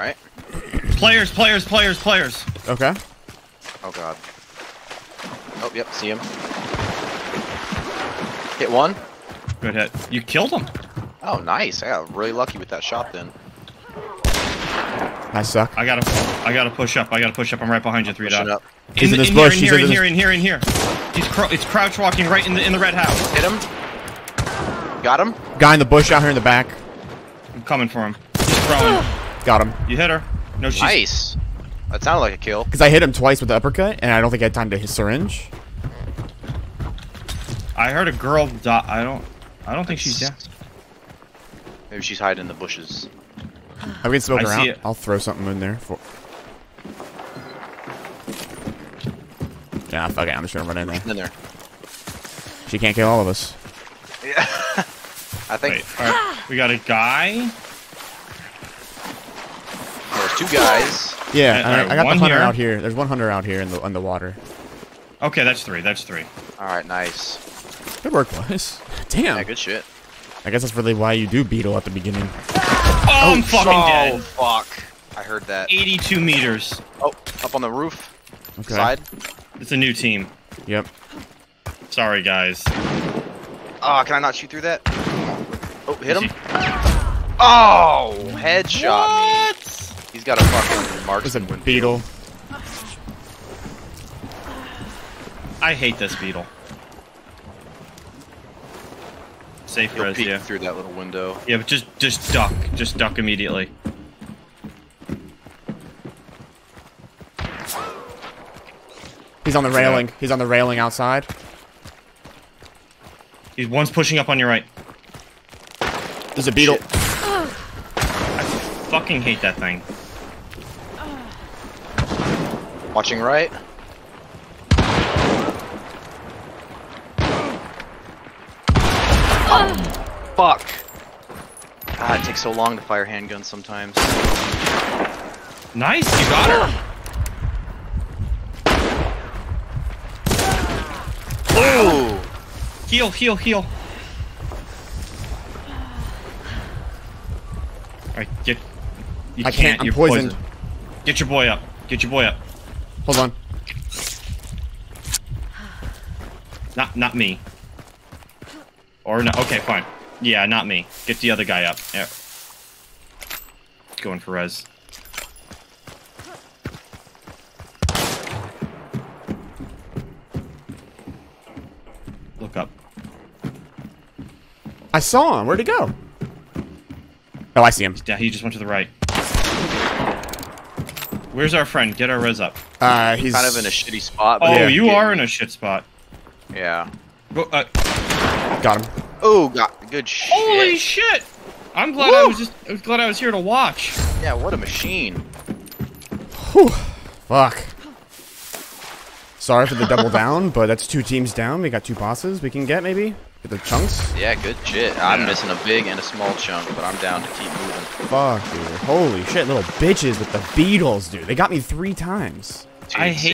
Alright. Players, players, players, players. Okay. Oh god. Oh, yep, see him. Hit one. Good hit. You killed him. Oh, nice. I got really lucky with that shot then. I suck. I gotta, I gotta push up. I gotta push up. I'm right behind you, three Pushing dot. up. He's in this in bush, Here, he's in in here, this- in here, in here, in here. He's cro it's crouch walking right in the in the red house. Hit him. Got him. Guy in the bush out here in the back. I'm coming for him. He's throwing. Got him. You hit her. No, she's. Nice. That sounded like a kill. Because I hit him twice with the uppercut, and I don't think I had time to hit syringe. I heard a girl die. I don't. I don't think she's dead. Maybe she's hiding in the bushes. I can smoke I her see out. it. I'll throw something in there. For... Yeah, fuck it. I'm just gonna run in there. In there. She can't kill all of us. Yeah. I think Wait. All right. We got a guy. There's two guys. Yeah, Uh, and I, I got one the hunter here. out here. There's one hunter out here in the in the water. Okay, that's three. That's three. Alright, nice. Good work, boys. Damn. Yeah, good shit. I guess that's really why you do beetle at the beginning. Oh, I'm fucking oh, dead. fuck. I heard that. 82 meters. Oh, up on the roof. Okay. Side. It's a new team. Yep. Sorry, guys. Oh, can I not shoot through that? Oh, hit Is him. he- Oh, headshot me. What? He's got a fucking It's a marksman beetle. I hate this beetle. Safe He'll res, peek yeah. through that little window. Yeah, but just just duck. Just duck immediately. He's on the railing. He's on the railing outside. He's one's pushing up on your right. There's a beetle. Shit. I fucking hate that thing. Watching right. Fuck. God, it takes so long to fire handguns sometimes. Nice, you got her. Ooh! Heal, heal, heal. Alright, get. You I can't, I'm you're poisoned. Get your boy up. Get your boy up. Hold on. Not not me. Or no okay, fine. Yeah, not me. Get the other guy up. Yeah. Going for res. Look up. I saw him. Where'd he go? Oh, I see him. Yeah, he just went to the right. Where's our friend? Get our res up. Uh, he's Kind of in a shitty spot. Oh, But you are in a shit spot. Yeah. Go, uh, got him. Oh, got good shit. holy shit! I'm glad I was just I was glad I was here to watch. Yeah, what a machine. Whew. Fuck. Sorry for the double down, but that's two teams down. We got two bosses we can get maybe. Get the chunks. Yeah, good shit. I'm missing a big and a small chunk, but I'm down to keep moving. Fuck, dude. Holy shit, little bitches with the beetles, dude. They got me three times. I hate